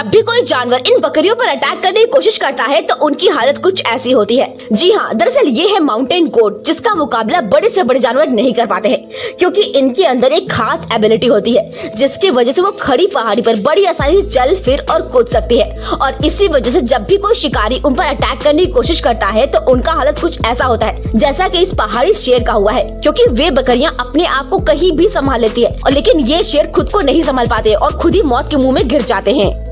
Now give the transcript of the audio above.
जब भी कोई जानवर इन बकरियों पर अटैक करने की कोशिश करता है तो उनकी हालत कुछ ऐसी होती है। जी हाँ दरअसल ये है माउंटेन गोट जिसका मुकाबला बड़े से बड़े जानवर नहीं कर पाते हैं, क्योंकि इनके अंदर एक खास एबिलिटी होती है, जिसकी वजह से वो खड़ी पहाड़ी पर बड़ी आसानी से चल फिर और कूद सकती है। और इसी वजह से जब भी कोई शिकारी उन पर अटैक करने की कोशिश करता है तो उनका हालत कुछ ऐसा होता है, जैसा की इस पहाड़ी शेर का हुआ है, क्यूँकी वे बकरियाँ अपने आप को कहीं भी संभाल लेती है लेकिन ये शेर खुद को नहीं संभाल पाते और खुद ही मौत के मुँह में गिर जाते हैं।